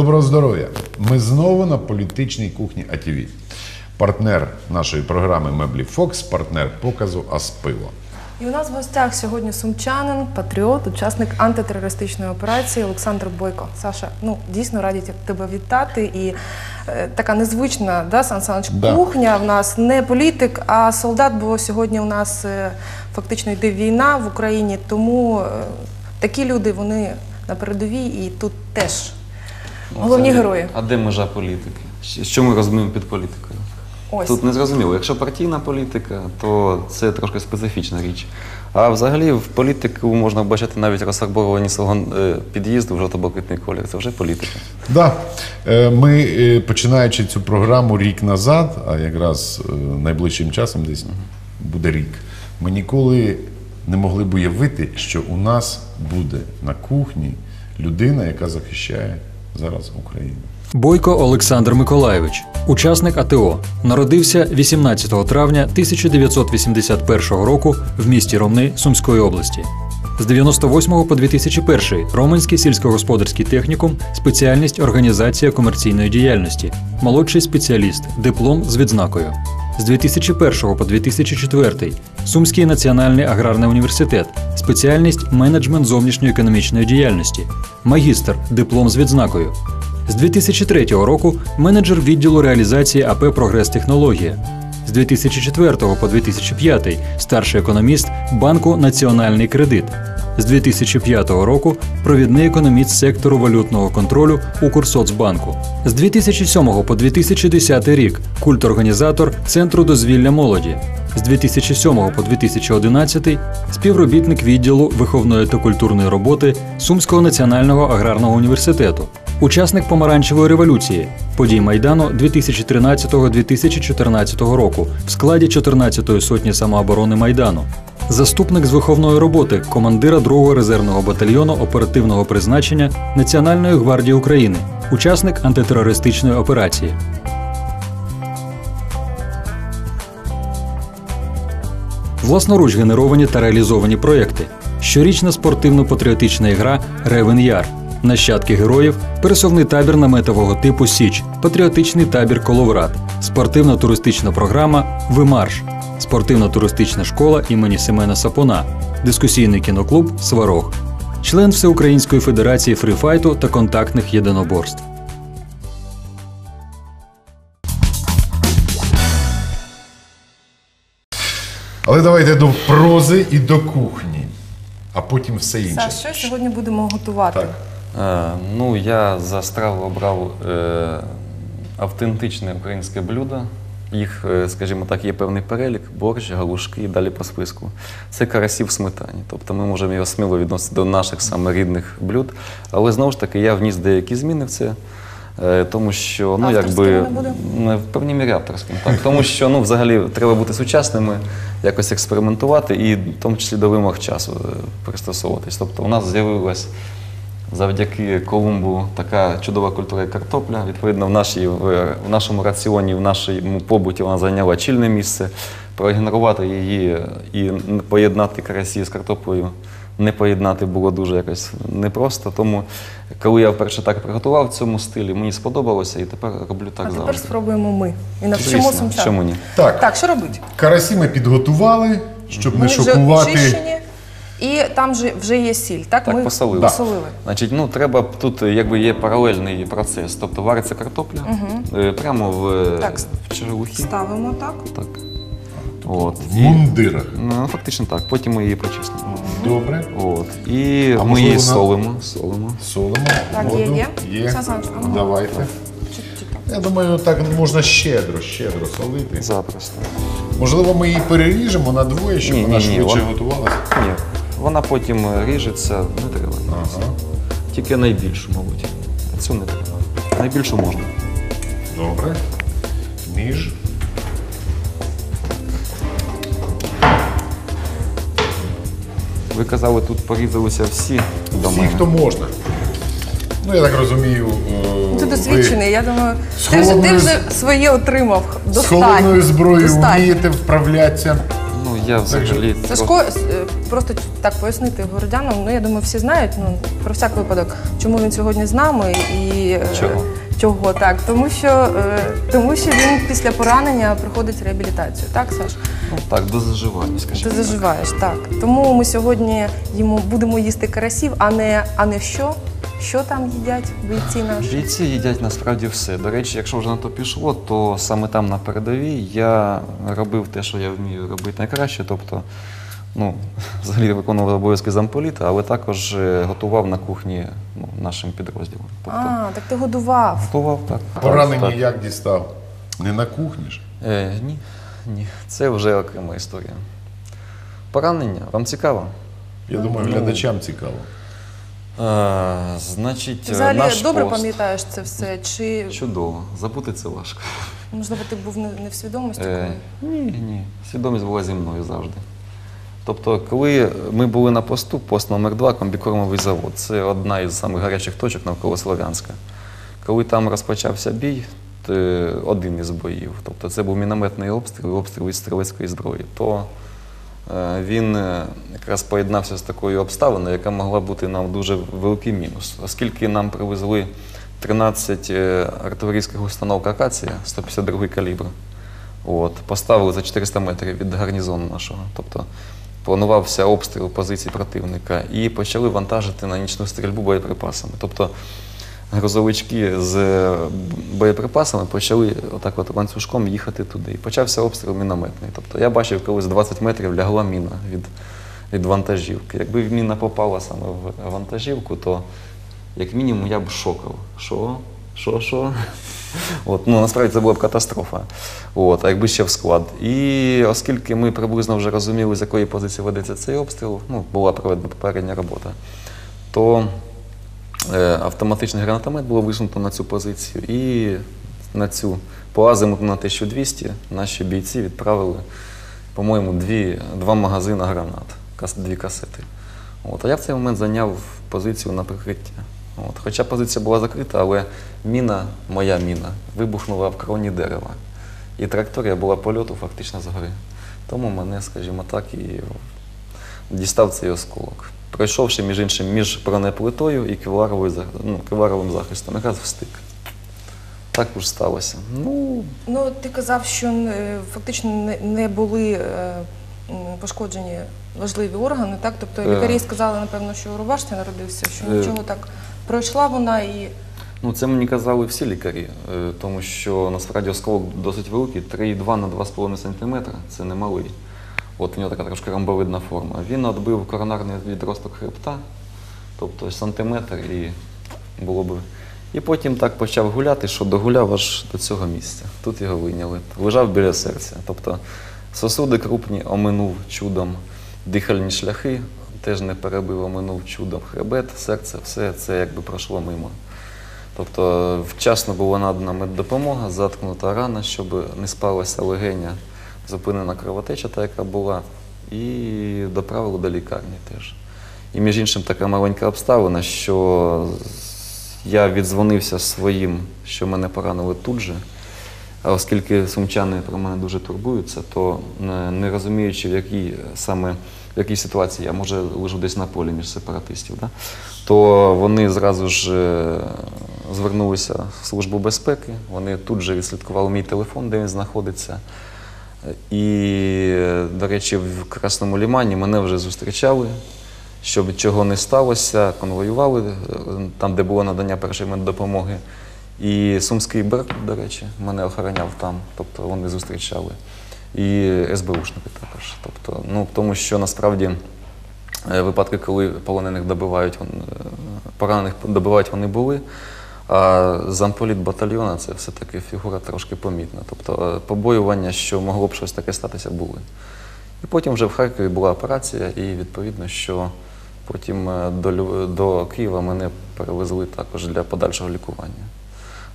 Доброго здоров'я! Ми знову на політичній кухні АТВ. Партнер нашої програми Меблі Фокс, партнер показу Аспиво. І у нас в гостях сьогодні сумчанин, патріот, учасник антитерористичної операції Олександр Бойко. Саша, ну дійсно раді тебе вітати. І е, така незвична, да, Сан Саныч, Да. кухня в нас не політик, а солдат, бо сьогодні у нас е, фактично йде війна в Україні, тому е, такі люди вони на передовій і тут теж головні Ну, герої. А де межа політики? Що ми розуміємо під політикою? Ось. Тут не зрозуміло. Якщо партійна політика, то це трошки специфічна річ. А взагалі в політику можна бачити навіть розфарбовані свого е, під'їзду в жовто-блакитний колір. Це вже політика. Да. Е, Ми, е, починаючи цю програму рік назад, а якраз найближчим часом десь буде рік, ми ніколи не могли б уявити, що у нас буде на кухні людина, яка захищає зараз Україну. Бойко Олександр Миколайович, учасник АТО, народився 18 травня 1981 року в місті Ромни Сумської області. З 98 по 2001 Роменський сільськогосподарський технікум, спеціальність організація комерційної діяльності, молодший спеціаліст, диплом з відзнакою. З 2001 по 2004 Сумський національний аграрний університет, спеціальність менеджмент зовнішньоекономічної діяльності, магістр, диплом з відзнакою. З 2003 року менеджер відділу реалізації АП Прогрес Технологія. З 2004 по 2005 старший економіст банку Національний кредит. З 2005 року провідний економіст сектору валютного контролю Укрсоцбанку. З 2007 по 2010 рік культорганізатор Центру дозвілля молоді. З 2007 по 2011 співробітник відділу виховної та культурної роботи Сумського національного аграрного університету. Учасник помаранчевої революції, подій Майдану 2013-2014 року в складі 14-ї сотні самооборони Майдану. Заступник з виховної роботи командира 2-го резервного батальйону оперативного призначення Національної гвардії України, учасник антитерористичної операції. Власноруч генеровані та реалізовані проєкти. Щорічна спортивно-патріотична гра Ревен Яр. Нащадки героїв, пересувний табір наметового типу Січ, патріотичний табір Коловрат, спортивно-туристична програма Вимарш, спортивно-туристична школа імені Семена Сапуна, дискусійний кіноклуб Сварог, член Всеукраїнської федерації фріфайту та контактних єдиноборств. Але давайте до прози і до кухні, а потім все інше. Саш, що сьогодні будемо готувати? Так. Е, ну, я за страву обрав е, автентичне українське блюдо. Їх, е, скажімо так, є певний перелік, борщ, галушки і далі по списку. Це карасі в сметані. Тобто ми можемо його сміло відносити до наших саме рідних блюд. Але знову ж таки я вніс деякі зміни в це. е, Тому що ну Авторським якби не буде? не в певній мірі авторським, так тому що ну взагалі треба бути сучасними, якось експериментувати, і в тому числі до вимог часу е, пристосовуватись. Тобто у нас з'явилась завдяки Колумбу така чудова культура як картопля. Відповідно, в, нашій, в, в нашому раціоні, в нашому побуті вона зайняла чільне місце. Прогенерувати її і поєднати карасі з картоплею. Не поєднати було дуже якось непросто. Тому, коли я вперше так приготував в цьому стилі, мені сподобалося і тепер роблю так а тепер завжди. спробуємо ми. І навчимо сумчан. чому ні? Так, Так, що робити? карасі ми підготували, щоб не Вони вже шокувати. очищені, і там же вже є сіль. Так, Так, ми посолили. посолили. Значить, ну треба тут е, якби є паралельний процес. Тобто вариться картопля е, прямо в, е, Так. в черевухі. Ставимо так. Так. От. В мундирах. Ну, фактично так. Потім ми її прочистимо. Добре. От. І А ми її солимо. солимо. Солимо. Так, воду. є, є. Є. Давайте. Чуть-чуть. Я думаю, так можна щедро, щедро солити. Запросто. Можливо, ми її переріжемо на двоє, щоб Ні, вона ні, ні, швидше вона- готувалася. Ні. Вона потім е, ріжеться, не треба. Ага. Тільки найбільшу, мабуть. А Цю не треба. Найбільшу можна. Добре. Між. Ви казали, тут порізалися всі до Всі, хто можна. Ну, я так розумію. е, Ти ви досвідчений, я думаю, ти вже, ти вже своє отримав. З Достатньо. холодною зброєю Достатньо. вмієте вправлятися. Я взагалі Сашко, е, просто так пояснити городянам, ну я думаю, всі знають, ну про всяк випадок, чому він сьогодні з нами і е, Чого? чого так. Тому що, е, тому що він після поранення проходить реабілітацію, так, Саш? ну, так до заживання, скажімо. Ти так. заживаєш, так. Тому ми сьогодні їмо, будемо їсти карасів, а не, а не що? Що там їдять бійці наші? Бійці їдять насправді все. До речі, якщо вже на то пішло, то саме там на передовій я робив те, що я вмію робити найкраще. Тобто, ну, взагалі виконував обов'язки замполіта, але також е, готував на кухні ну, нашим підрозділом. Тобто, А, так ти годував. готував так. Поранення Так, як дістав? Не на кухні ж. Е, ні, ні, це вже окрема історія. Поранення, вам цікаво? Я думаю, Ну. глядачам цікаво. Е, значить, Ти взагалі наш добре пост. пам'ятаєш це все? Чи Чудово, забути це важко. можливо ти був не, не в свідомості? Е, ні, ні. Свідомість була зі мною завжди. Тобто, коли ми були на посту, пост номер 2 комбікормовий завод, це одна із самих гарячих точок навколо Слов'янська. Коли там розпочався бій, то один із боїв, тобто це був мінометний обстріл, обстріл із стрілецької зброї, то він е, якраз поєднався з такою обставиною, яка могла бути нам дуже великий мінус, оскільки нам привезли 13 е, артилерійських установок Акація 152 калібр. От, поставили за 400 метрів від гарнізону нашого. Тобто планувався обстріл позицій противника і почали вантажити на нічну стрільбу боєприпасами. Тобто грузовички з е, боєприпасами почали отак от ланцюжком їхати туди. І почався обстріл мінометний. Тобто я бачив, коли з 20 метрів лягла міна від, від вантажівки. Якби міна попала саме в вантажівку, то як мінімум я б шокав. Що? Що, що? От, ну, насправді це була б катастрофа. От, а якби ще в склад. І оскільки ми приблизно вже розуміли, з якої позиції ведеться цей обстріл, ну, була проведена попередня робота, то автоматичний гранатомет було висунуто на цю позицію. І на цю по азимуту на 1200 наші бійці відправили, по-моєму, два магазини гранат, дві касети. От, а я в цей момент зайняв позицію на прикриття. От, хоча позиція була закрита, але міна, моя міна, вибухнула в кроні дерева. І траєкторія була польоту фактично згори. Тому мене, скажімо так, і дістав цей осколок. Пройшовши, між іншим, між бронеплитою і кевларовою ну, кевларовим захистом, якраз в стик. Так уж сталося. Ну, Ну, ти казав, що е, фактично не, були е, пошкоджені важливі органи, так? Тобто Е. лікарі сказали, напевно, що у рубашці народився, що нічого так пройшла вона і. Ну, це мені казали всі лікарі, тому що насправді осколок досить великий, 3,2 на 2,5 см це не малий. От у нього така трошки ромбовидна форма. Він відбив коронарний відросток хребта, тобто сантиметр і було б. І потім так почав гуляти, що догуляв аж до цього місця. Тут його вийняли. Лежав біля серця. Тобто сосуди крупні оминув чудом, дихальні шляхи теж не перебив, оминув чудом хребет, серце, все це якби пройшло мимо. Тобто вчасно була надана меддопомога, заткнута рана, щоб не спалася легеня, зупинена кровотеча, та яка була, і доправили до лікарні теж. І між іншим така маленька обставина, що я віддзвонився своїм, що мене поранили тут же. А оскільки сумчани про мене дуже турбуються, то не- не розуміючи, в якій саме в якій ситуації я може лежу десь на полі між сепаратистів, да? то вони зразу ж е, звернулися в Службу безпеки. Вони тут же відслідкували мій телефон, де він знаходиться. І, до речі, в Красному Лімані мене вже зустрічали, щоб чого не сталося, конвоювали е, там, де було надання першої меддопомоги. І Сумський Беркут, до речі, мене охороняв там, тобто вони зустрічали. І СБУшники також. Тобто, ну, тому що насправді е, випадки, коли полонених добивають, е, поранених добивають, вони були. А замполіт батальйона це все-таки фігура трошки помітна. Тобто е, побоювання, що могло б щось таке статися, були. І потім вже в Харкові була операція, і відповідно, що потім е, до, до Києва мене перевезли також для подальшого лікування.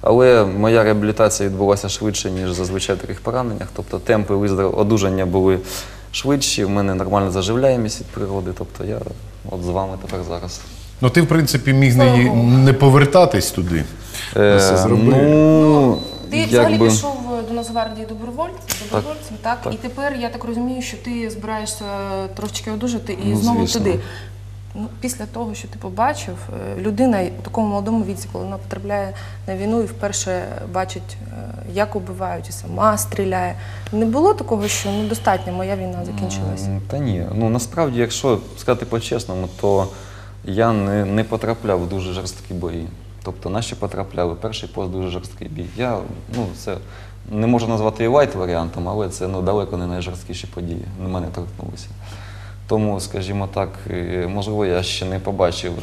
Але моя реабілітація відбулася швидше, ніж зазвичай в таких пораненнях. Тобто темпи одужання були швидші, в мене нормальна заживляємість від природи. Тобто я от з вами тепер зараз. Ну ти, в принципі, міг не, не повертатись туди. Е, Все зробив. ну, Ти взагалі якби... пішов е, до Нацгвардії добровольцем, добровольцем так? так. І тепер я так розумію, що ти збираєшся трошечки одужати і Ну, знову звісно. туди. Ну, після того, що ти побачив, е, людина у такому молодому віці, коли вона потрапляє на війну і вперше бачить, е, як убивають, і сама стріляє. Не було такого, що ну достатньо, моя війна закінчилася. М, Та ні. Ну насправді, якщо сказати по-чесному, то я не, не потрапляв в дуже жорсткі бої. Тобто наші потрапляли, перший пост дуже жорсткий бій. Я ну, це не можу назвати і лайт варіантом, але це ну, далеко не найжорсткіші події. На мене торкнулися. Тому, скажімо так, е, можливо, я ще не побачив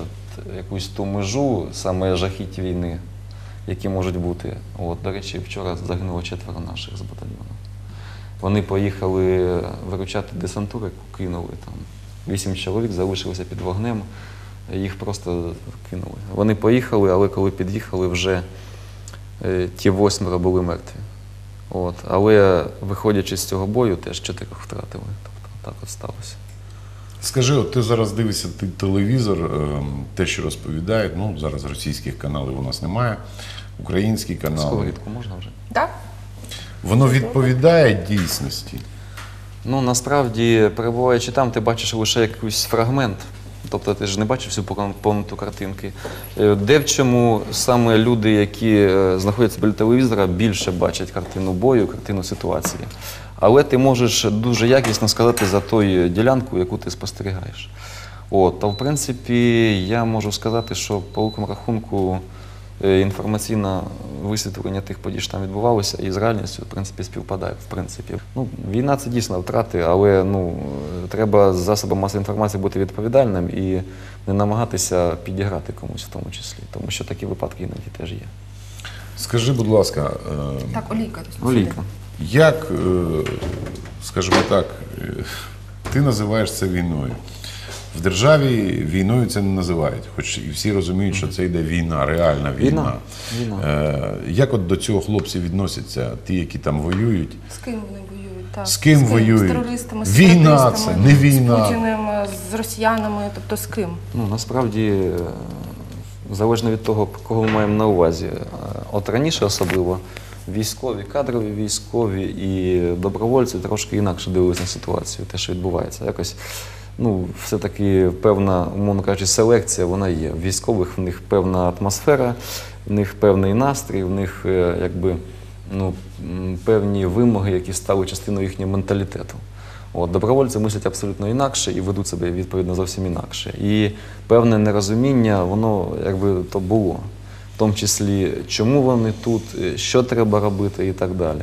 якусь ту межу саме жахіть війни, які можуть бути. От, до речі, вчора загинуло четверо наших з батальйону. Вони поїхали виручати десантуру, яку кинули там. Вісім чоловік залишилися під вогнем, їх просто кинули. Вони поїхали, але коли під'їхали, вже е, ті восьмеро були мертві. От. Але виходячи з цього бою, теж чотирьох втратили. Тобто так от сталося. Скажи, от ти зараз дивишся ти телевізор, ем, те, що розповідають. Ну зараз російських каналів у нас немає, українські канали. Сковорідку можна вже? Так? Воно відповідає дійсності. Ну, насправді, перебуваючи там, ти бачиш лише якийсь фрагмент. Тобто ти ж не бачив всю повноту картинки. Е, Де в чому саме люди, які е, знаходяться біля телевізора, більше бачать картину бою, картину ситуації. Але ти можеш дуже якісно сказати за ту ділянку, яку ти спостерігаєш. От, Та в принципі, я можу сказати, що по рахунку інформаційне висвітлення тих подій, що там відбувалося, і з реальністю, в принципі, співпадає. В принципі. Ну, війна це дійсно втрати, але ну, е, треба з засобом масової інформації бути відповідальним і не намагатися підіграти комусь в тому числі, тому що такі випадки іноді теж є. Скажи, будь ласка, ем, Так, Олійка. Олійка. Як, е, скажімо так, е, ти називаєш це війною? В державі війною це не називають, хоч і всі розуміють, що це йде війна, реальна війна. Війна. Е, Як от до цього хлопці відносяться, ті, які там воюють? З ким вони воюють? Так. З ким воюють? З терористами, з Війна це, не війна. З Путіним, з росіянами, тобто з ким? Ну, насправді, е, залежно від того, кого ми маємо на увазі. Е, От раніше особливо військові, кадрові військові і добровольці трошки інакше дивилися на ситуацію, те, що відбувається. Якось, ну, все-таки певна, умовно кажучи, селекція вона є. В військових в них певна атмосфера, в них певний настрій, в них е, якби, ну, певні вимоги, які стали частиною їхнього менталітету. От, добровольці мислять абсолютно інакше і ведуть себе відповідно зовсім інакше. І певне нерозуміння, воно якби то було. В тому числі, чому вони тут, е, що треба робити і так далі.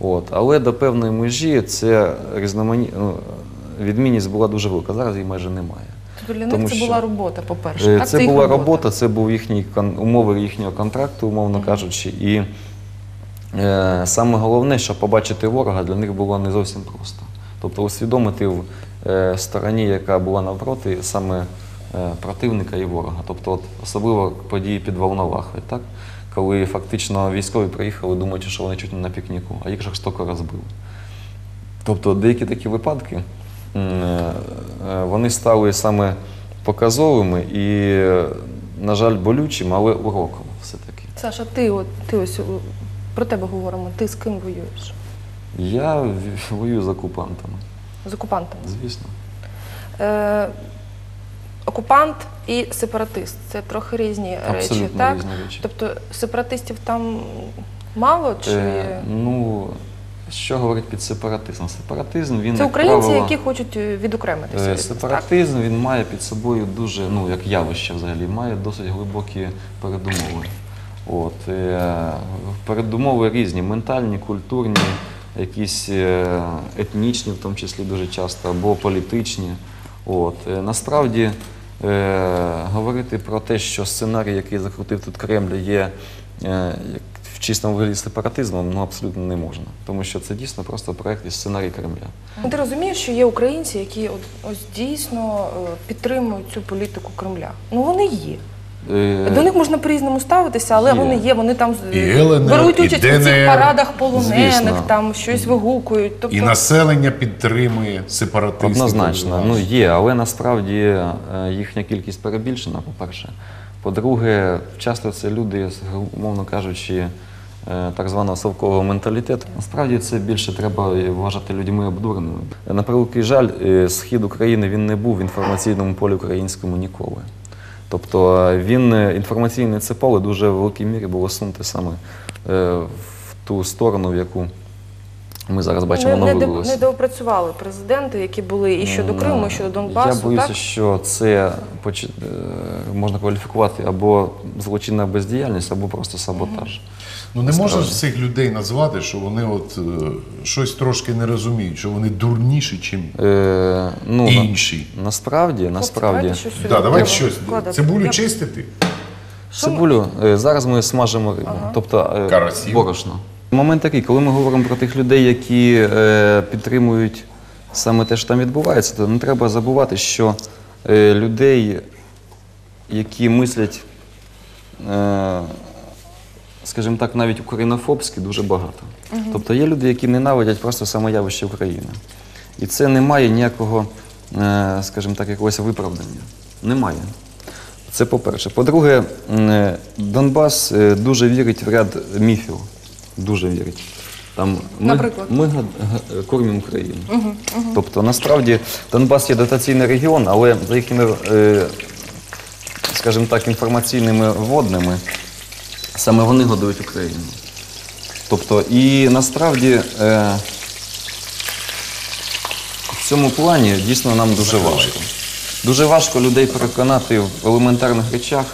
От. Але до певної межі це різномані... відмінність була дуже велика. Зараз її майже немає. Тобто для Тому них це що, була робота, по-перше. Е, так? Це їх була робота, це був їхній кон- умови їхнього контракту, умовно кажучи. І е, саме головне, що побачити ворога для них було не зовсім просто. Тобто усвідомити в е, стороні, яка була навпроти, саме е, противника і ворога. Тобто, от, особливо події під Волновахою, так? коли фактично військові приїхали, думаючи, що вони чуть не на пікніку, а їх жорстоко розбили. Тобто деякі такі випадки вони стали саме показовими і, е, на жаль, болючим, але уроком все-таки. Саша, ти, от, ти ось про тебе говоримо. Ти з ким воюєш? Я воюю з окупантами, З окупантами. звісно. Е, окупант і сепаратист це трохи різні речі, Абсолютно так? різні речі. Тобто сепаратистів там мало чи Е, ну, що говорить під сепаратизм? Сепаратизм він це як українці, правило, які хочуть е, відокремитися? Е, від нас, так? Сепаратизм він має під собою дуже, ну як явище взагалі, має досить глибокі передумови. От, е, передумови різні, ментальні, культурні, якісь е, етнічні, в тому числі дуже часто, або політичні. От, е, насправді е, говорити про те, що сценарій, який закрутив тут Кремль, є як в чистому вигляді сепаратизмом, ну абсолютно не можна. Тому що це дійсно просто проект і сценарій Кремля. Ну, Ти розумієш, що є українці, які от, ось дійсно е, підтримують цю політику Кремля. Ну вони є. Е, До них можна по-різному ставитися, але є. вони є, вони там І ЛНР, беруть і участь у цих парадах полонених, звісно. там щось вигукують. Тобто, І населення підтримує сепаратистів. Однозначно, ну є, але насправді е, їхня кількість перебільшена, по-перше. По-друге, часто це люди, умовно кажучи, так званого совкового менталітету. Насправді це більше треба вважати людьми обдуреними. На превеликий жаль, е, схід України він не був в інформаційному полі українському ніколи. Тобто е, він е, інформаційне це поле дуже в великій мірі було сунуте саме е, в ту сторону, в яку ми зараз бачимо, не, не, не доопрацювали президенти, які були і щодо Криму, і щодо Донбасу. Я боюся, так? що це е, можна кваліфікувати або злочинна бездіяльність, або просто саботаж. Ну не можна ж цих людей назвати, що вони от е, щось трошки не розуміють, що вони дурніші, чим Е, ну, на- інші. насправді, Хлопці, насправді, давайте щось сюди Да, давайте треба щось. вкладати. Цибулю Я- чистити. цибулю, е, зараз ми смажимо рибу, тобто е, Карасів. борошно. Момент такий, коли ми говоримо про тих людей, які е, підтримують саме те, що там відбувається, то не треба забувати, що е, людей, які мислять, е, скажімо так, навіть українофобськи, дуже багато. Тобто є люди, які ненавидять просто саме явище України. І це не має ніякого, е, скажімо так, якогось виправдання. Немає. Це по-перше. По-друге, е, Донбас е, дуже вірить в ряд міфів. Дуже вірить. Там ми, Наприклад? ми кормимо Україну. Тобто, насправді, Донбас є дотаційний регіон, але за е, скажімо так, інформаційними водними, саме вони годують Україну. Тобто, і насправді е, в цьому плані дійсно нам дуже важко. Дуже важко людей переконати в елементарних речах.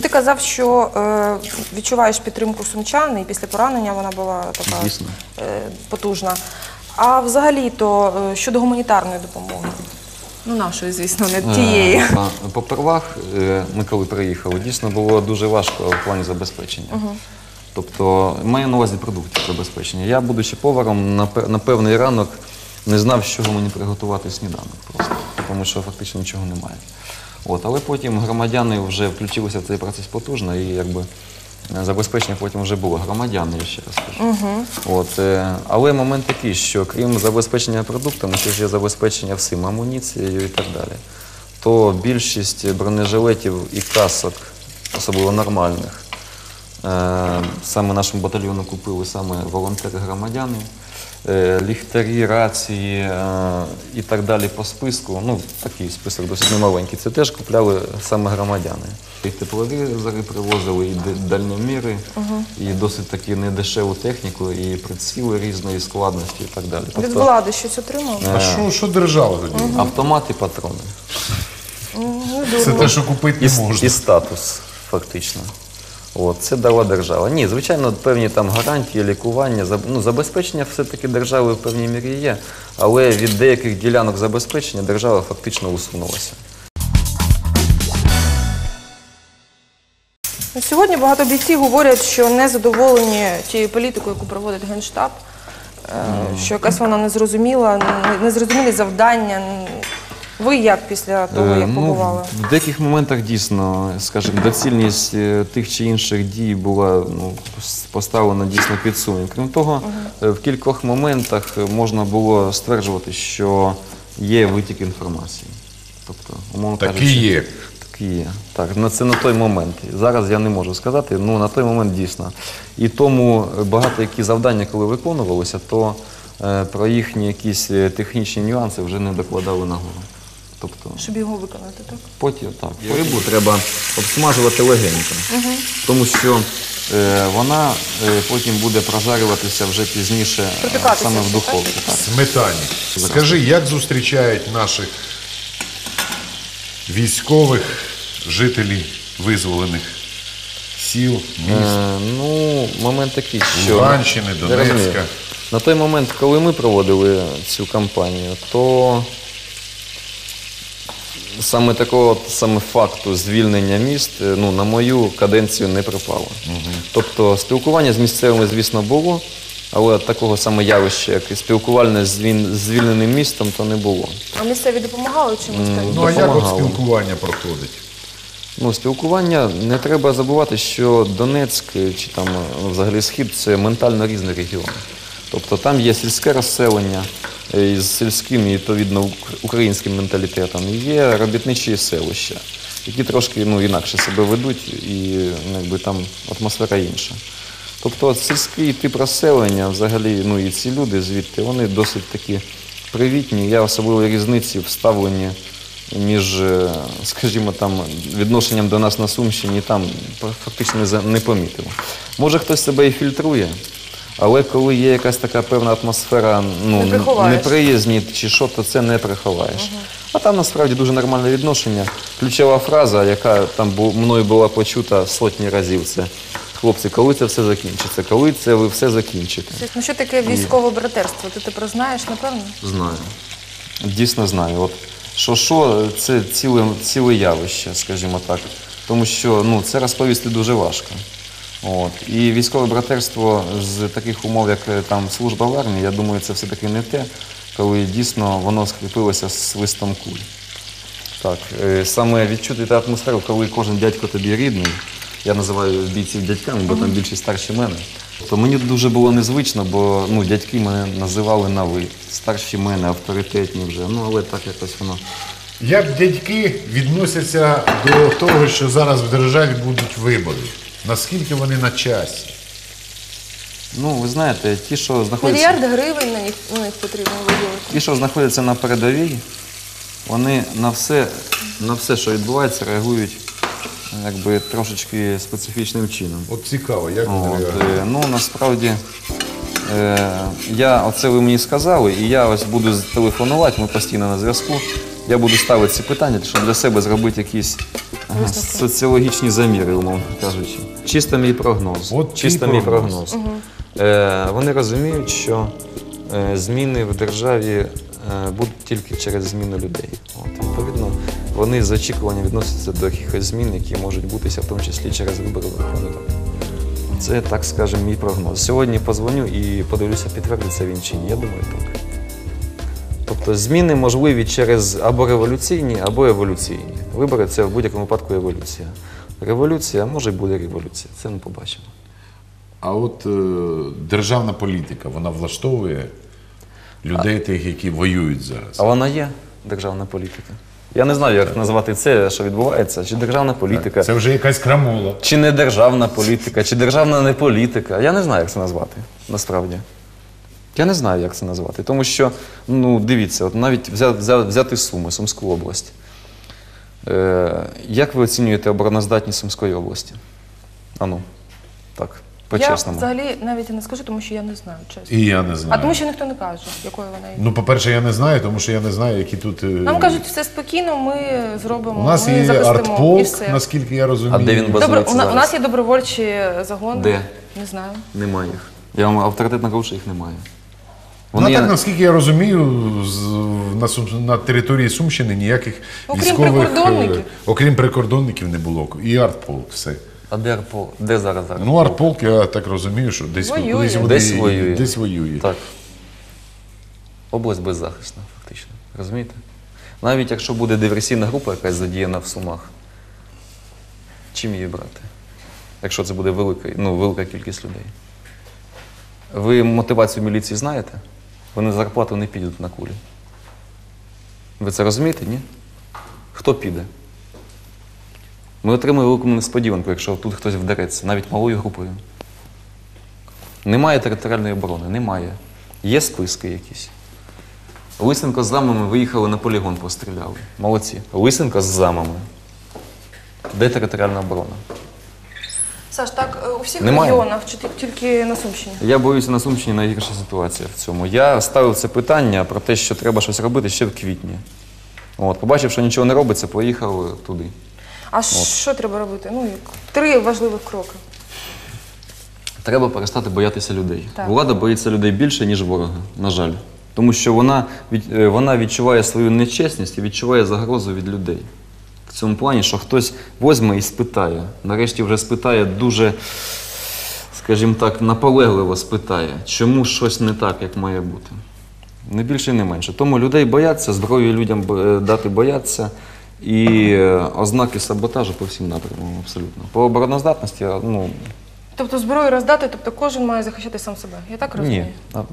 Ти казав, що е, відчуваєш підтримку сумчан, і після поранення вона була така е, потужна. А взагалі-то е, щодо гуманітарної допомоги. Ну, нашої, звісно, не тієї. Е, а, Попервах, е, ми коли приїхали, дійсно було дуже важко в плані забезпечення. Тобто, маю на увазі продуктів забезпечення. Я, будучи поваром, на, пе- на певний ранок не знав, з чого мені приготувати сніданок просто, тому що фактично нічого немає. От, але потім громадяни вже включилися в цей процес потужно і якби забезпечення потім вже було. Громадяни, я ще раз кажу. От, е, але момент такий, що крім забезпечення продуктами, ще ж є забезпечення всім амуніцією і так далі. То більшість бронежилетів і касок, особливо нормальних, Е, Саме нашому батальйону купили саме волонтери-громадяни, Е, ліхтарі, рації е, і так далі по списку. Ну, такий список досить немаленький. Це теж купляли саме громадяни. І тепловізори привозили, і дальноміри, і досить таки недешеву техніку, і приціли різної складності і так далі. Від влади щось отримав? А що, що держава тоді? автомати, патрони. Це те, що купити не можна. і статус, фактично. От, це дала держава. Ні, звичайно, певні там гарантії, лікування, ну, забезпечення все-таки держави в певній мірі є, але від деяких ділянок забезпечення держава фактично усунулася. Ну, Сьогодні багато бійців говорять, що не задоволені тією політикою, яку проводить Генштаб, е, що якась вона незрозуміла, не- незрозумілі завдання. Ви як після того, Е, як ну, побували? в деяких моментах дійсно, скажімо, доцільність е, тих чи інших дій була ну, с- поставлена дійсно під сумнів. Крім того, е, в кількох моментах е, можна було стверджувати, що є витік інформації. Тобто, умовно Такі кажучи, є. Такі є. Так, на це на той момент. Зараз я не можу сказати, ну на той момент дійсно. І тому багато які завдання, коли виконувалися, то е, про їхні якісь е, технічні нюанси вже не докладали нагору. Тобто, Щоб його виконати, так? Потім так. Рибу треба обсмажувати легенько, тому що е, вона е, потім буде прожарюватися вже пізніше е, Пропікатися саме в ще, духовці. Так? Сметані. Скажи, як зустрічають наших військових жителів визволених сіл, міст? Е, ну, момент такий, що Луганщини, Донецька. розумію. На той момент, коли ми проводили цю кампанію, то саме такого саме факту звільнення міст е, ну, на мою каденцію не припало. Тобто спілкування з місцевими, звісно, було, але такого саме явища, як і спілкувальне з звіль- звільненим містом, то не було. А місцеві допомагали чимось так? Ну а як от допомагало. спілкування проходить? Ну, спілкування не треба забувати, що Донецьк е, чи там е, взагалі Схід це ментально різний регіон. Тобто там є сільське розселення е, із сільським і відповідно ук- українським менталітетом, і є робітничі селища, які трошки ну, інакше себе ведуть, і ну, якби там атмосфера інша. Тобто сільський тип розселення, взагалі, ну і ці люди звідти, вони досить такі привітні. Я особливої різниці в ставленні між, е, скажімо, там, відношенням до нас на Сумщині там фактично не помітив. Може, хтось себе і фільтрує, але коли є якась така певна атмосфера ну, Не приховаєш. неприязні чи що, то це не приховаєш. А там насправді дуже нормальне відношення. Ключова фраза, яка там бу- мною була почута сотні разів, це хлопці, коли це все закінчиться, коли це ви все закінчите. Ну що таке військове братерство? Ти тепер знаєш, напевно? Знаю. Дійсно знаю. От, що що, це ціле, ціле явище, скажімо так. Тому що ну, це розповісти дуже важко. От. І військове братерство з таких умов, як е, там служба в армії, я думаю, це все-таки не те, коли дійсно воно скріпилося з свистом куль. Так, е, саме відчути ту атмосферу, коли кожен дядько тобі рідний. Я називаю бійців дядьками, бо там більшість старші мене. То мені дуже було незвично, бо ну, дядьки мене називали на ви. Старші мене, авторитетні вже. Ну, але так якось воно. Як дядьки відносяться до того, що зараз в державі будуть вибори? Наскільки вони на часі? Ну, ви знаєте, ті, що знаходяться, Мільярд гривень на них, на них потрібно виділити. ті, що знаходяться на передовій, вони на все, на все, що відбувається, реагують якби трошечки специфічним чином. От цікаво, як вони От, реагують? е, ну насправді е, я оце ви мені сказали, і я ось буду телефонувати, ми постійно на зв'язку. Я буду ставити ці питання, щоб для себе зробити якісь ага, соціологічні заміри, умовно кажучи. Чисто мій прогноз. От Чисто твій мій прогноз. прогноз. Е, вони розуміють, що е, зміни в державі е, будуть тільки через зміну людей. От, відповідно, вони з очікуванням відносяться до якихось змін, які можуть бутися, в тому числі через вибори Верховної Ради. Це, так скажемо, мій прогноз. Сьогодні позвоню і подивлюся, підтвердиться він чи ні. Я думаю, так. Тобто зміни можливі через або революційні, або еволюційні. Вибори це в будь-якому випадку еволюція. Революція може буде революція. Це ми побачимо. А от е, державна політика, вона влаштовує людей тих, які воюють зараз. А вона є державна політика. Я не знаю, як назвати це, що відбувається, чи державна політика, Це вже якась крамола. чи не державна політика, чи державна не політика. Я не знаю, як це назвати насправді. Я не знаю, як це назвати. Тому що, ну, дивіться, от навіть взяти, Суми, Сумську область. Е, як ви оцінюєте обороноздатність Сумської області? Ану, так, по-чесному. взагалі навіть і не скажу, тому що я не знаю, чесно. І я не знаю. А тому що ніхто не каже, якою вона є. Ну, по-перше, я не знаю, тому що я не знаю, які тут. е, Нам кажуть, все спокійно, ми зробимо, у нас ми є захистимо і артполк, все. наскільки я розумію. А де він базується? У, на- у зараз? нас є добровольчі загони. Де? Не знаю. Немає їх. Я вам авторитетно кажу, що їх немає. Ну, так, наскільки я розумію, на, на території Сумщини ніяких Окрім військових, е, прикордонників. окрім прикордонників не було. І артполк, все. А де Арпол? Де зараз зараз? Ну, артполк, я так розумію, що десь Воює. вони- Десь воює. Десь воює. Так. Область беззахисна, фактично. Розумієте? Навіть якщо буде диверсійна група якась задіяна в Сумах, чим її брати? Якщо це буде велика, ну, велика кількість людей. Ви мотивацію міліції знаєте? Вони зарплату не підуть на кулі. Ви це розумієте, ні? Хто піде? Ми отримаємо велику несподіванку, якщо тут хтось вдареться, навіть малою групою. Немає територіальної оборони, немає. Є списки якісь. Лисенко з замами виїхали на полігон, постріляли. Молодці. Лисенко з замами. Де територіальна оборона? Саш, так е, у всіх Немає. регіонах, чи ти- тільки на Сумщині? Я боюся, на Сумщині найгірша ситуація в цьому. Я ставив це питання про те, що треба щось робити ще в квітні. От, побачив, що нічого не робиться, поїхав туди. А що треба робити? Ну, як три важливих кроки. Треба перестати боятися людей. Так. Влада боїться людей більше, ніж ворога, на жаль. Тому що вона, від- е, вона відчуває свою нечесність і відчуває загрозу від людей. В цьому плані, що хтось возьме і спитає. Нарешті вже спитає дуже, скажімо так, наполегливо спитає, чому щось не так, як має бути. Не більше, і не менше. Тому людей бояться, зброю людям е, дати бояться. І е, ознаки саботажу по всім напрямам абсолютно. По обороноздатності, ну, Тобто зброю роздати, тобто кожен має захищати сам себе. Я так розумію?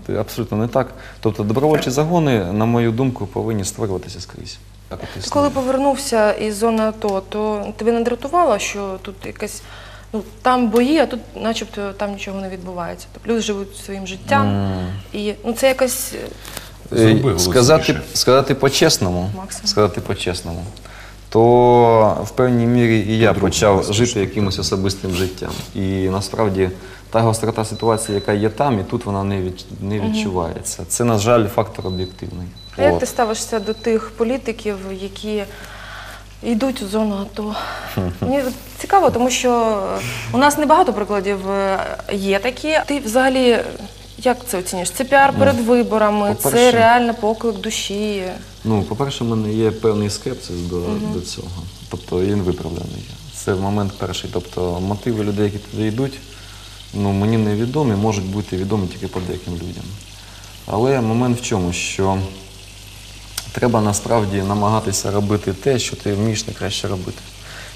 ні, абсолютно не так. Тобто добровольчі загони, на мою думку, повинні створюватися скрізь. Так от Ти існує. коли повернувся із зони АТО, то тебе не дратувало, що тут якась ну там бої, а тут, начебто, там нічого не відбувається. Тобто люди живуть своїм життям, і ну це якось е, Зроби Е, голосніше. Сказати, сказати по-чесному, Максимум. сказати по-чесному, то в певній мірі і я почав жити якимось особистим життям. І насправді та гострота ситуації, яка є там, і тут вона не, від, не відчувається. Це, на жаль, фактор об'єктивний. А як От. ти ставишся до тих політиків, які йдуть у зону АТО? Мені цікаво, тому що у нас небагато прикладів е, є такі. Ти взагалі як це оцінюєш? Це піар перед виборами, це реально поклик душі. Ну, по-перше, в мене є певний скепсис до, до цього. Тобто він виправданий. Це момент перший. Тобто мотиви людей, які туди йдуть, ну, мені невідомі, можуть бути відомі тільки по деяким людям. Але момент в чому, що треба насправді намагатися робити те, що ти вмієш найкраще робити.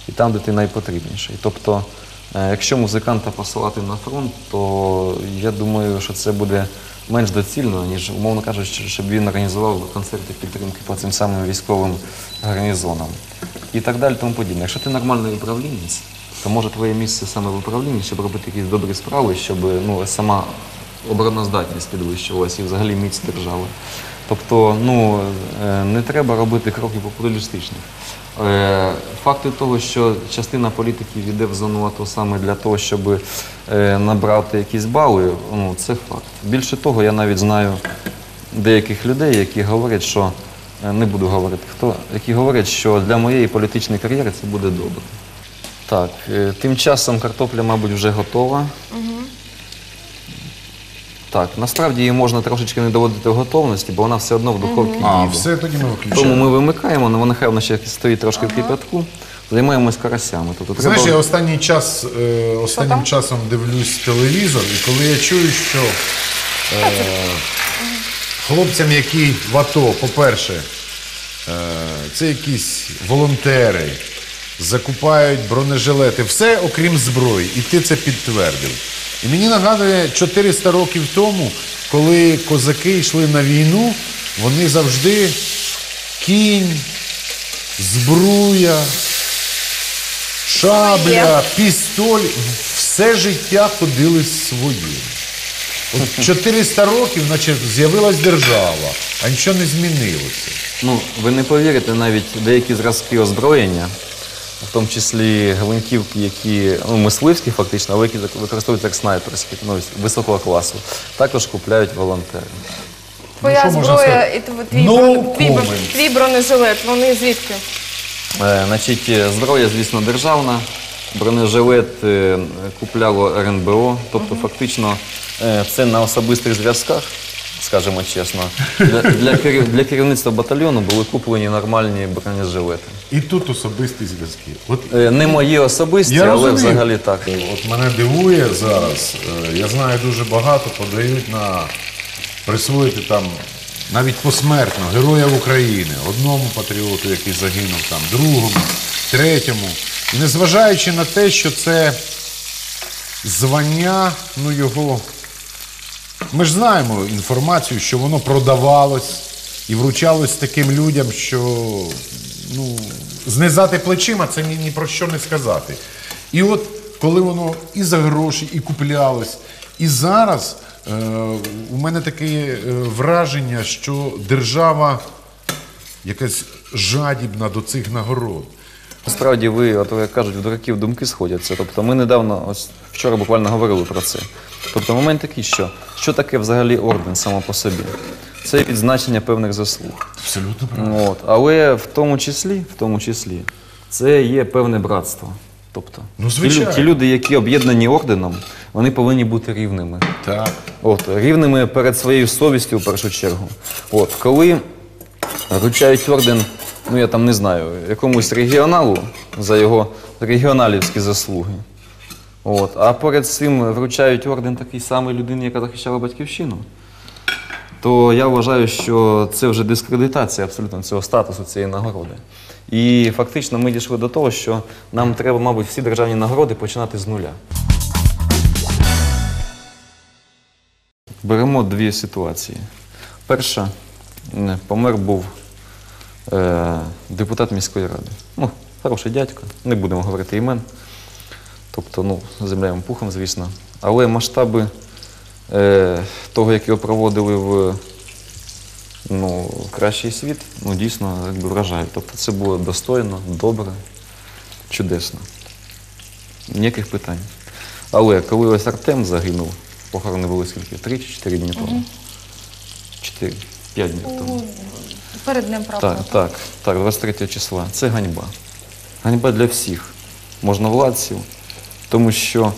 І там, де ти найпотрібніший. Тобто, е, якщо музиканта посилати на фронт, то я думаю, що це буде менш доцільно, ніж, умовно кажучи, щоб він організував концерти підтримки по цим самим військовим гарнізонам. І так далі, тому подібне. Якщо ти нормальний управлінець, то може твоє місце саме в управлінні, щоб робити якісь добрі справи, щоб ну, сама обороноздатність підвищувалася і взагалі міць держави. Тобто, ну, е, не треба робити кроків популістичних. Е, Факти того, що частина політиків йде в зону АТО саме для того, щоб е, набрати якісь бали, ну, це факт. Більше того, я навіть знаю деяких людей, які говорять, що не буду говорити хто, які говорять, що для моєї політичної кар'єри це буде добре. Так, тим часом картопля, мабуть, вже готова. Так, насправді її можна трошечки не доводити до готовності, бо вона все одно в духовці А, все тоді ми Тому виключаємо. ми вимикаємо, але нехай вона ще стоїть трошки в кипятку. Займаємось карасями. Тобто Знаєш, я останній час, е, останнім часом дивлюсь телевізор, і коли я чую, що е, хлопцям, які в АТО, по-перше, е, це якісь волонтери, закупають бронежилети, все окрім зброї, і ти це підтвердив. І мені нагадує 400 років тому, коли козаки йшли на війну, вони завжди кінь, збруя, шабля, пістоль, все життя ходили своїм. От 400 років, наче з'явилась держава, а нічого не змінилося. Ну, ви не повірите, навіть деякі зразки озброєння, в тому числі гвинтівки, які ну, мисливські фактично, але які використовуються як снайперські, ну, високого класу, також купляють волонтери. Твоя що можна зброя сказати? і тв- твій, No бро- твій, comment. твій бронежилет, вони звідки? Е, Значить, е, зброя, звісно, державна. Бронежилет е, купляло РНБО, тобто фактично е, це на особистих зв'язках, скажімо чесно. Для, для, керів- для керівництва батальйону були куплені нормальні бронежилети. І тут особисті зв'язки. От Е, Не мої особисті, Я але розумію. взагалі так. От мене дивує зараз. е, Я знаю дуже багато подають на присвоїти там навіть посмертно Героя України, одному патріоту, який загинув там, другому, третьому. І незважаючи на те, що це звання, ну його. Ми ж знаємо інформацію, що воно продавалось і вручалось таким людям, що ну, знизати плечима це ні, ні про що не сказати. І от коли воно і за гроші, і куплялось, і зараз е, у мене таке е, враження, що держава якась жадібна до цих нагород. Насправді ви, от як кажуть, в дураків думки сходяться. Тобто ми недавно, ось вчора буквально говорили про це. Тобто момент такий, що що таке взагалі орден само по собі? Це відзначення певних заслуг. Абсолютно правильно. От. Але в тому числі, в тому числі, це є певне братство. Тобто, Ну, ті, звичайно. лю- ті люди, які об'єднані орденом, вони повинні бути рівними. Так. От, рівними перед своєю совістю в першу чергу. От, коли вручають орден, ну я там не знаю, якомусь регіоналу за його регіоналівські заслуги. От, а перед цим вручають орден такій самій людині, яка захищала батьківщину. То я вважаю, що це вже дискредитація абсолютно цього статусу, цієї нагороди. І фактично ми дійшли до того, що нам треба, мабуть, всі державні нагороди починати з нуля. Беремо дві ситуації. Перша, помер був е, депутат міської ради. Ну, хороший дядько, не будемо говорити імен. Тобто, ну, земляним пухом, звісно. Але масштаби е, того, як його проводили в ну, кращий світ, ну, дійсно якби, вражають. Тобто це було достойно, добре, чудесно. Ніяких питань. Але коли ось Артем загинув, похорони були скільки? Три чи чотири дні тому? Чотири, п'ять днів тому. Перед днем прапора. Так, так, так, 23 числа. Це ганьба. Ганьба для всіх можновладців, тому що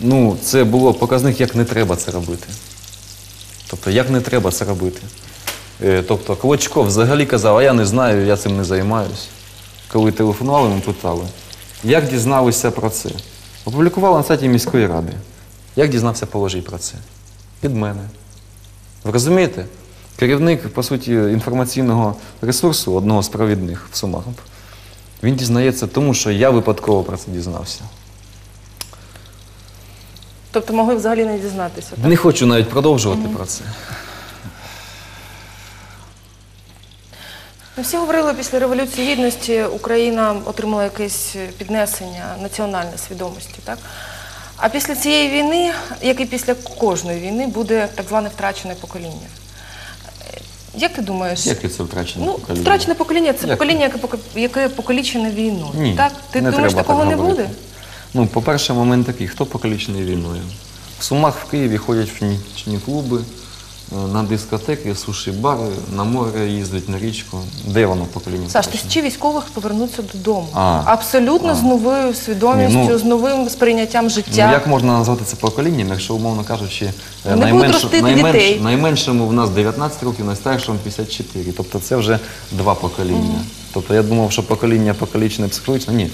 ну, це було показник, як не треба це робити. Тобто, як не треба це робити. Е, Тобто, Клочко взагалі казав, а я не знаю, я цим не займаюся. Коли телефонували, ми питали, як дізналися про це? Опублікували на сайті міської ради. Як дізнався положій про це? Від мене. Ви розумієте? Керівник, по суті, інформаційного ресурсу, одного з провідних в Сумах, він дізнається тому, що я випадково про це дізнався. Тобто могли взагалі не дізнатися. Так? Не хочу навіть продовжувати про це. Ну, Всі говорили, після Революції Гідності Україна отримала якесь піднесення національної свідомості, так? А після цієї війни, як і після кожної війни, буде так зване втрачене покоління. Е, Як ти думаєш? Як це втрачене Ну, покоління? втрачене покоління це Як? покоління, яке, поко- яке покалічене війною. Ні, так? Ти не думаєш, треба такого так не говорити. буде? Ну, по-перше, момент такий, хто покалічений війною? В Сумах в Києві ходять в нічні клуби, е, на дискотеки, суші-бари, на море їздять, на річку. Де воно покоління? Саш, тисячі військових повернуться додому. А. Абсолютно А. з новою свідомістю, Ні, ну, з новим сприйняттям життя. Ну, як можна назвати це поколінням, якщо, умовно кажучи, е, ростити дітей. найменшому в нас 19 років, найстаршому 54. Тобто це вже два покоління. Тобто я думав, що покоління покалічне психологічне. Ні.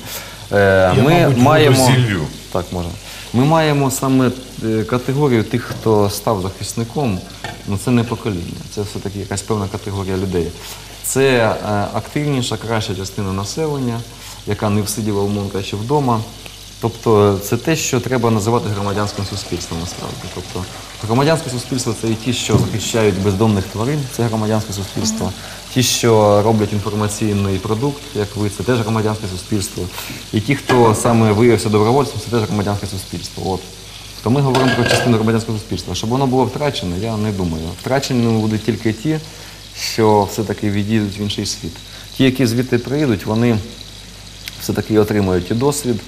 Е, Я, ми мабуть, маємо. водозіллю. Так, може. Ми маємо саме е, категорію тих, хто став захисником. Ну це не покоління, це все-таки якась певна категорія людей. Це е, активніша, краща частина населення, яка не всиділа в кажучи, вдома. Тобто це те, що треба називати громадянським суспільством насправді. Тобто громадянське суспільство це і ті, що захищають бездомних тварин, це громадянське суспільство. Ті, що роблять інформаційний продукт, як ви, це теж громадянське суспільство. І ті, хто саме виявився добровольцем, це теж громадянське суспільство. От. То ми говоримо про частину громадянського суспільства. Щоб воно було втрачене, я не думаю. Втрачені будуть тільки ті, що все-таки відійдуть в інший світ. Ті, які звідти приїдуть, вони все-таки отримують і досвід,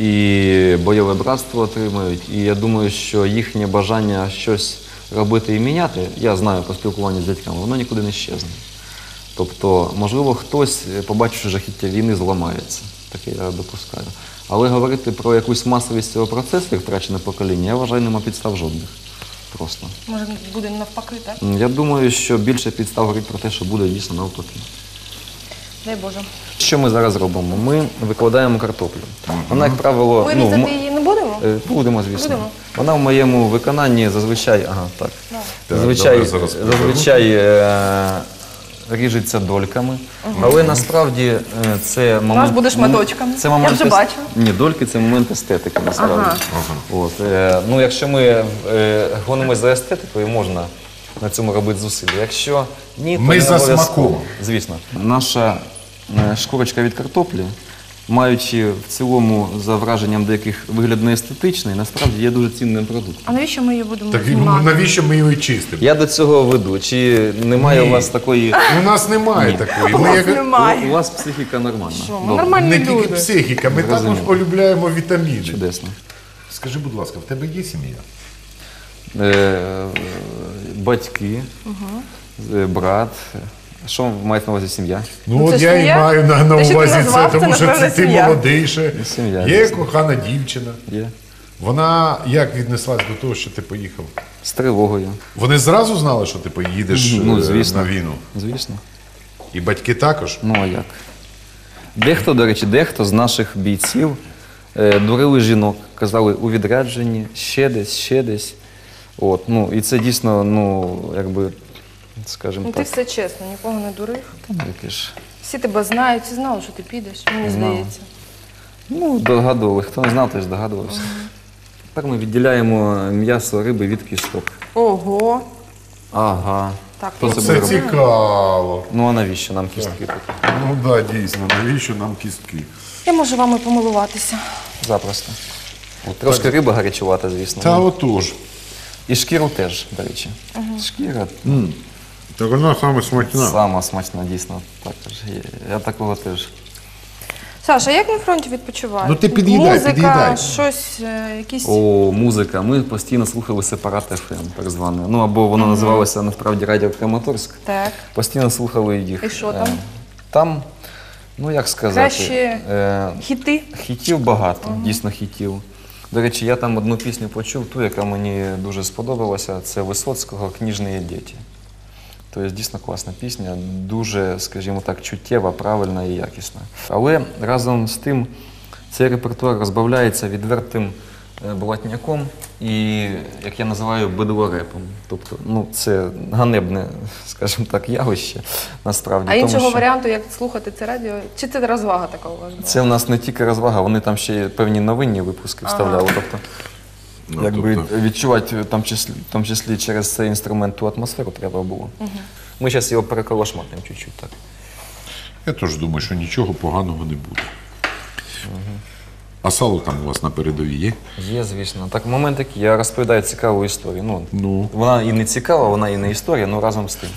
і бойове братство отримують. І я думаю, що їхнє бажання щось робити і міняти, я знаю по спілкуванню з дядьками, воно нікуди не щезне. Тобто, можливо, хтось, е, побачивши жахіття війни, зламається. Таке я допускаю. Але говорити про якусь масовість цього процесу, як втрачене покоління, я вважаю, нема підстав жодних. Просто. Може, буде навпаки, так? Я думаю, що більше підстав говорить про те, що буде дійсно навпаки. Дай Боже. Що ми зараз робимо? Ми викладаємо картоплю. Вона, як правило, Ми ну, різати м- її не будемо? Е, Будемо, звісно. Будемо? Вона в моєму виконанні зазвичай, ага, так. Давай. Так, зазвичай зараз зазвичай е, ріжеться дольками. Але насправді е, це момент. буде шматочками. Це Я момент вже бачу. Ні, дольки це момент естетики, насправді. Ага. От, е, ну, якщо ми е, гонимось за естетикою, можна на цьому робити зусилля. Якщо ні, то Ми не за обов'язково. смаком. Звісно. Наша е, шкурочка від картоплі, маючи в цілому за враженням деяких вигляд не естетичний, насправді є дуже цінним продуктом. А навіщо ми її будемо Так і знімати? навіщо ми його чистимо? Я до цього веду. Чи немає Ні. у вас такої. У нас немає такої. У Ми як- немає. У, у вас психіка нормальна. Що, ми Добре. нормальні не люди. тільки психіка, ми також полюбляємо вітаміни. Чудесно. Скажи, будь ласка, в тебе є сім'я? Е, батьки, е, брат. Що маєте на увазі сім'я? Ну, Ну, це от ж я і сім'я. маю на, на Те, що ти увазі це, назвав, це, тому що напевно, це ти сім'я. молодейше. Сім'я, Є дійсно. кохана дівчина. Є. Вона як віднеслась до того, що ти поїхав? З тривогою. Вони зразу знали, що ти поїдеш Ну, е, звісно. на війну. Звісно. І батьки також. Ну а як? Дехто, до речі, дехто з наших бійців е, дурили жінок, казали у відрядженні, ще десь, ще десь. От, ну, і це дійсно, ну, якби, скажімо Ну, ти так. все чесно, нікого не дурив. Та ну, яке ж. Всі тебе знають, всі знали, що ти підеш, мені Знали. здається. Ну, догадували. Хто не знав, той здогадувався. Тепер ми відділяємо м'ясо риби від кісток. Ого. Ага. Так, Хто це Це буде робити? цікаво. Ну а навіщо нам кістки? такі? Ну так, да, дійсно, навіщо нам кістки? Я можу вами помилуватися. Запросто. Трошки риба гарячувата, звісно. Та ну. отож. І шкіру теж, до речі. Шкіра Так вона саме смачна. сама смачна, дійсно. Також є. Я такого теж. Саша, як на фронті відпочиваєш? Ну, ти під'їдай, Музика, під'їдай. щось, е, якісь. О, музика. Ми постійно слухали сепарат ФМ, так зване. Ну або воно називалося насправді Радіо Краматорськ. Так. Постійно слухали їх. І що Е, там? Там, ну як сказати, Кращі е, Хіти. хітів багато, дійсно хітів. До речі, я там одну пісню почув, ту, яка мені дуже сподобалася, це Висоцького Кніжні діти. Тобто дійсно класна пісня, дуже, скажімо так, чуттєва, правильна і якісна. Але разом з тим цей репертуар розбавляється відвертим блатняком і, як я називаю, бедуарепом. Тобто, ну, це ганебне, скажімо так, явище насправді. А тому іншого що варіанту, як слухати це радіо, чи це розвага така у вас? була? Це в нас не тільки розвага, вони там ще певні новинні випуски вставляли. Тобто, Ну, якби тобто- відчувати в тому числі, в тому числі через цей інструмент ту атмосферу треба було. Ми зараз його переколошматимо чуть-чуть так. Я теж думаю, що нічого поганого не буде. А сало там у вас на передовій є? Є, звісно. Так, момент такий, я розповідаю цікаву історію. Ну, Ну. Вона і не цікава, вона і не історія, але разом з тим.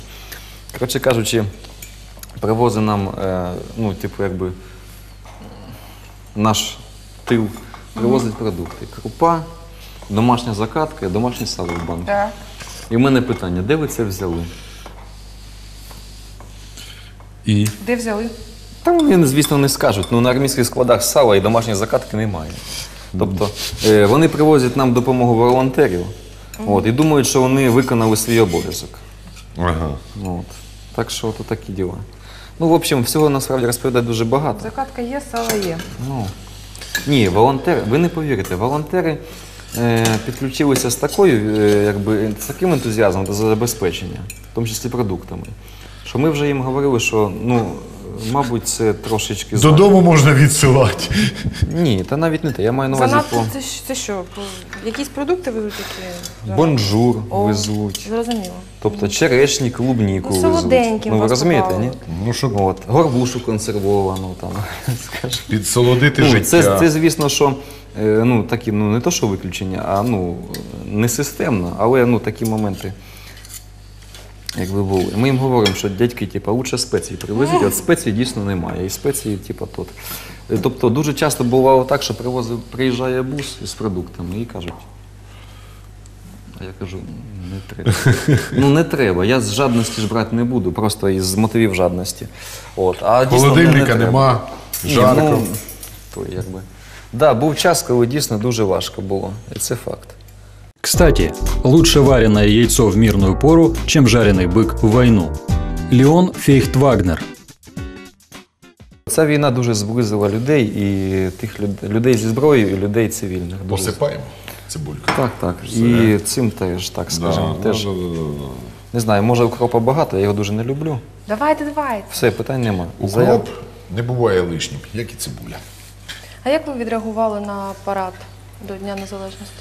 Коротше кажучи, привозить нам, е, ну, типу, якби наш тил привозить продукти. Крупа, домашня закатка, і домашнє сало в банку. Так. І в мене питання, де ви це взяли? І Де взяли? Там вони, звісно, не скажуть. Ну, на армійських складах сала і домашньої закатки немає. Тобто е, вони привозять нам допомогу волонтерів от, і думають, що вони виконали свій обов'язок. ага. От. Так що то такі діла. Ну, в общем, всього насправді розповідати дуже багато. Закатка є, сало є. Ну, ні, волонтери, ви не повірите, волонтери е, підключилися з такою, е, якби, з таким ентузіазмом до забезпечення, в тому числі продуктами, що ми вже їм говорили, що ну, мабуть, це трошечки за- Додому можна відсилати. Ні, та навіть не те. Я маю на увазі Занадто по це, ж- це що? по- Якісь продукти везуть такі? бонжур О, везуть. Зрозуміло. Тобто черешні, клубніку Ну, везуть. солоденьким Ну, ви вас розумієте, ні? Ну, щоб От, горбушу консервовану там, скажімо. підсолодити Ну, життя. це, це, звісно, що е, ну, такі, ну, не то, що виключення, а ну, не системно, але ну, такі моменти. Якби були. Ми їм говоримо, що дядьки, типу, лучше спеції привезуть, от спецій дійсно немає. І спеції, типу, тут. Е, Тобто дуже часто бувало так, що привозив, приїжджає бус із продуктами і кажуть. А я кажу, не треба. Ну не треба. Я з жадності ж брати не буду, просто із мотивів жадності. От. А дійсно, не- не Холодильника треба. нема, Ні, жарко. Ну, то якби. Да, був час, коли дійсно дуже важко було. І це факт. Кстати, лучше вареное яйцо в мирную пору, чем жареный бык в войну. Леон Фейхтвагнер. Ця війна дуже зблизила людей і тих люд- людей зі зброєю і людей цивільних. Дуже. Посипаємо цибульку. Так, так. І цим теж, так скажемо, Да, теж. да, да, да, да. Не знаю, може укропа багато, я його дуже не люблю. Давайте, давайте. Все, питань нема. Укроп не буває лишнім, як і цибуля. А як ви відреагували на парад до Дня Незалежності?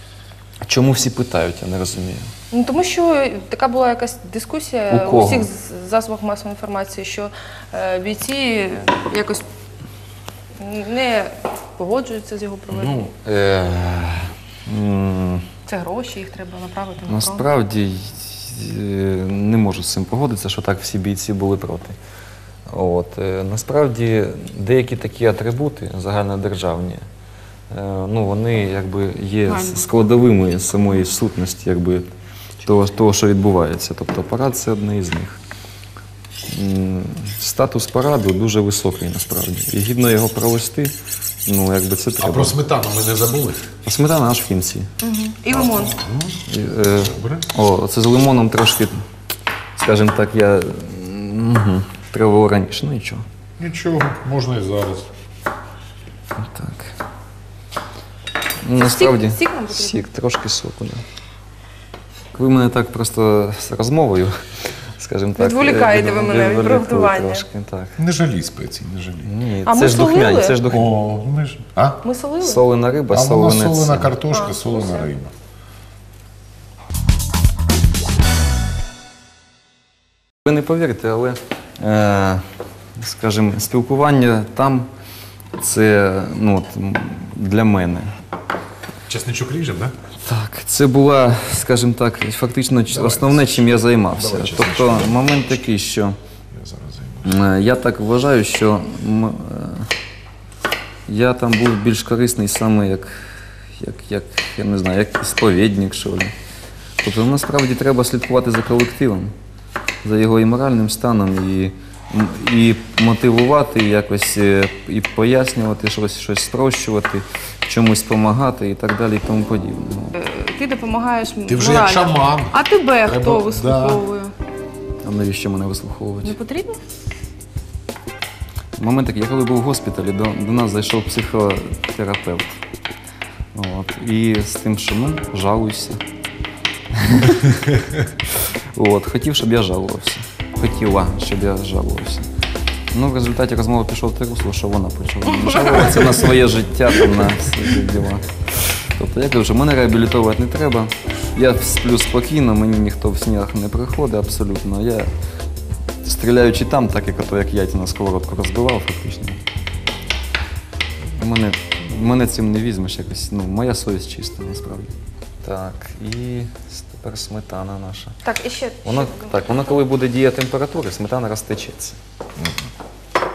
А Чому всі питають, я не розумію. Ну тому що така була якась дискусія У кого? всіх з- засобах масової інформації, що е, бійці якось не погоджуються з його проведенням. Ну, е, м, Це гроші, їх треба направити на фронт. Насправді е, не можу з цим погодитися, що так всі бійці були проти. От, е, насправді деякі такі атрибути загальнодержавні, ну, вони якби є складовими самої сутності якби, того, того, що відбувається. Тобто парад це одне із них. Статус параду дуже високий насправді. І гідно його провести, ну якби це А про сметану ми не забули? А сметана аж в кінці. І лимон. І, е, Добре. о, це з лимоном трошки, скажімо так, я. Угу, треба було раніше, ну нічого. Нічого, можна і зараз. Так. Ну, насправді, сік нам потрібен? сік, трошки соку, да. Ви мене так просто з розмовою, скажімо так. Відволікаєте ви мене від відволікли приготування. Трошки, так. Не жалій спецій, не жалій. Ні, А це ми ж духмяні, це ж духмяні. О, ми ж. А? Ми солили? Солена риба, А вона солене солена це. картошка, А, солена все. риба. Ви не повірите, але, е, скажімо, спілкування там це ну, от, м, для мене. Чесничок ріжем, так? Так, це була, скажімо так, фактично ч- основне, чим я займався. Давай, тобто момент такий, що Я зараз займу. е, я так вважаю, що м- е, я там був більш корисний саме як, як, як я не знаю, як сповідник, що ли. Тобто насправді треба слідкувати за колективом, за його і моральним станом, і, м- і мотивувати, і якось е, і пояснювати щось, щось спрощувати, чомусь допомагати і так далі, і тому подібне. Е, Ти допомагаєш Ти вже як морально. шаман. А тебе Треба- хто вислуховує? А навіщо мене вислуховувати? Не потрібно? Момент такий, я коли був в госпіталі, до, до нас зайшов психотерапевт. От, і з тим, що ну, жалуйся. От, хотів, щоб я жалувався. Хотіла, щоб я жалувався. Ну, в результаті розмови пішов в те русло, що вона почала жалуватися на своє життя, там, на свої діла. Тобто я кажу, що мене реабілітувати не треба. Я сплю спокійно, мені ніхто в снігах не приходить абсолютно. Я стріляючи там, так як ото, як яйця на сковородку розбивав, фактично. Мене, мене цим не візьмеш якось. Ну, моя совість чиста, насправді. Так, і тепер сметана наша. Так, і ще. Воно, ще- так, воно коли буде дія температури, сметана розтечеться.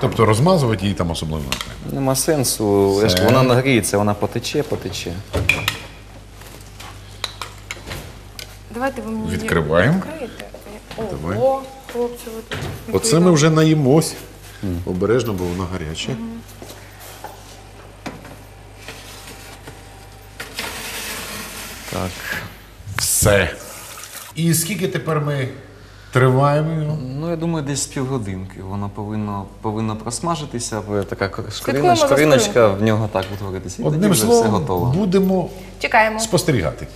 Тобто розмазувати її там особливо не треба. Нема сенсу. Я ж, вона нагріється, вона потече, потече. Давайте ви мені Відкриваємо. відкриєте. О, Давай. о, хлопці, ви тут. Оце ми вже наїмось. Обережно, бо воно гаряче. Так. Все. І скільки тепер ми триваємо його? Ну, я думаю, десь півгодинки. Вона повинна повинна просмажитися, така кор- Слідкуємо шкориночка в нього так утворитися. І тоді Одним вже все словом, готово. будемо Чекаємо. спостерігати.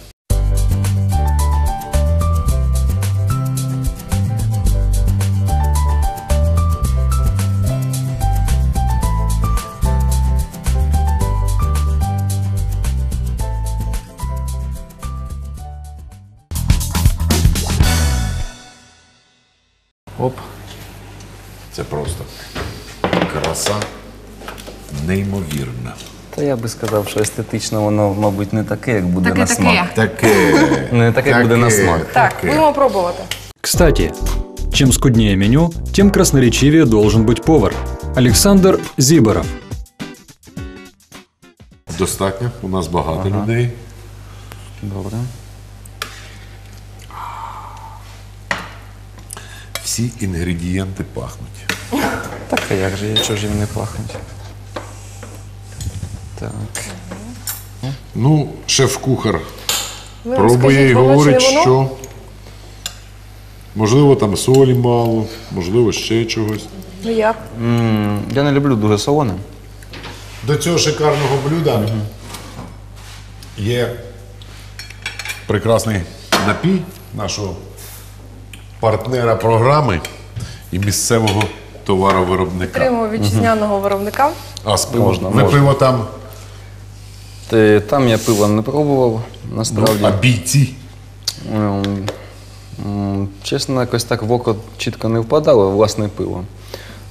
Би сказав, що естетично воно, мабуть, не таке, як буде на смак. Таке. Не таке, як буде на смак. Так, будемо пробувати. Кстати, чем скуднее меню, тем красноречивее должен быть повар. Александр Зиборов. Достатньо. У нас багато людей. Добре. Всі інгредієнти пахнуть. Так, а як же я чого ж їм не пахнуть? Так. Ну, шеф-кухар нам пробує і говорить, не воно? що можливо там солі мало, можливо, ще чогось. Ну як? М, Я не люблю дуже солоне. До цього шикарного блюда є прекрасний напій нашого партнера програми і місцевого товаровиробника. Підтримуємо вітчизняного виробника. А з пиво, Можна, ви можна. пиво там, Там я пива не пробував, ну, насправді. а бійці. Ем, Чесно, якось так в око чітко не впадало власне пиво.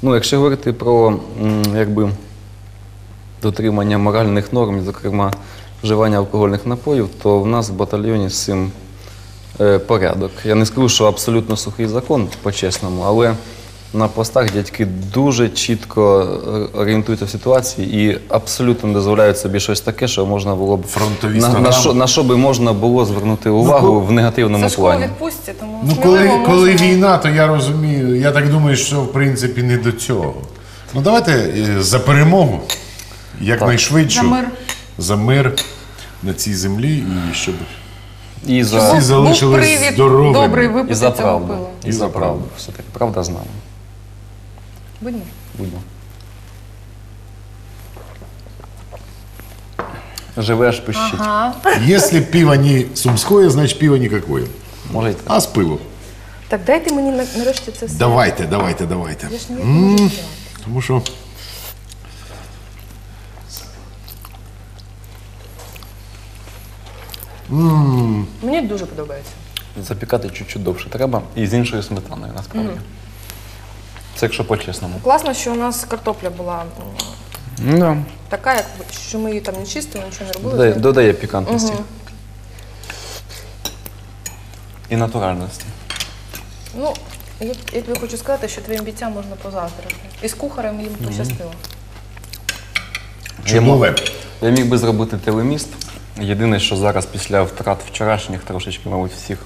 Ну, якщо говорити про якби, дотримання моральних норм, зокрема вживання алкогольних напоїв, то в нас в батальйоні з цим е, порядок. Я не скажу, що абсолютно сухий закон, по-чесному, але на постах дядьки дуже чітко е, орієнтуються в ситуації і абсолютно не дозволяють собі щось таке, що можна було б Фронтові на, на, стограми. що, на що би можна було звернути увагу ко- в негативному Сашко плані. відпустці, тому Ну, сміливо коли, можна. коли війна, то я розумію, я так думаю, що в принципі не до цього. Ну давайте е, за перемогу, якнайшвидшу. За мир. За мир на цій землі і щоб І Всі за, за- залишились Був привід здоровими. добрий і за цього правду. пива. І за правду. Все-таки правда з нами. Будьмо. Будьмо. Живеш, пищить. Ага. Если пиво не сумское, значит пиво никакое. Може й так. А з пиво. Так дайте мені на- нарешті це все. Давайте, давайте, давайте. Я ж ніяк не можу взяти. Тому що Мені дуже подобається. Запікати чуть-чуть довше треба. І з іншою сметаною, насправді. Це якщо по-чесному. Класно, що у нас картопля була Ну, да. Така, як що ми її там не чистили, нічого не робили. додає, додає пікантності. Мгм. І натуральності. Ну, я, я тобі хочу сказати, що твоїм бійцям можна позаздрити. І з кухарем їм пощастило. Чудове. Я міг би зробити телеміст. Єдине, що зараз після втрат вчорашніх трошечки, мабуть, всіх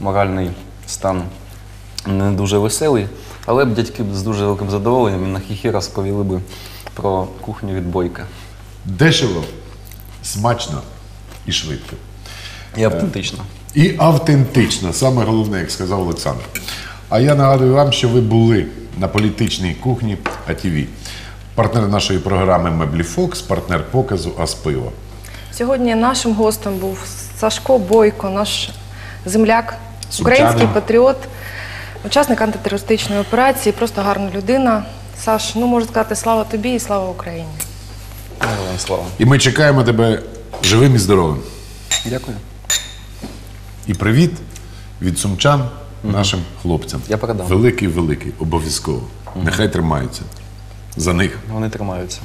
моральний стан не дуже веселий. Але б дядьки б з дуже великим задоволенням і на хіхі розповіли би про кухню від бойка. Дешево, смачно і швидко. І автентично. І автентично, саме головне, як сказав Олександр. А я нагадую вам, що ви були на політичній кухні АТВ. Партнер нашої програми Меблі Фокс, партнер показу Аспиво. Сьогодні нашим гостем був Сашко Бойко, наш земляк, Сумчанин. український патріот, учасник антитерористичної операції, просто гарна людина. Саш, ну можу сказати, слава тобі і слава Україні. Героям слава. І ми чекаємо тебе живим і здоровим. Дякую. І привіт від сумчан нашим хлопцям. Я передам. Великий, великий, обов'язково. Нехай тримаються. За них. Вони тримаються.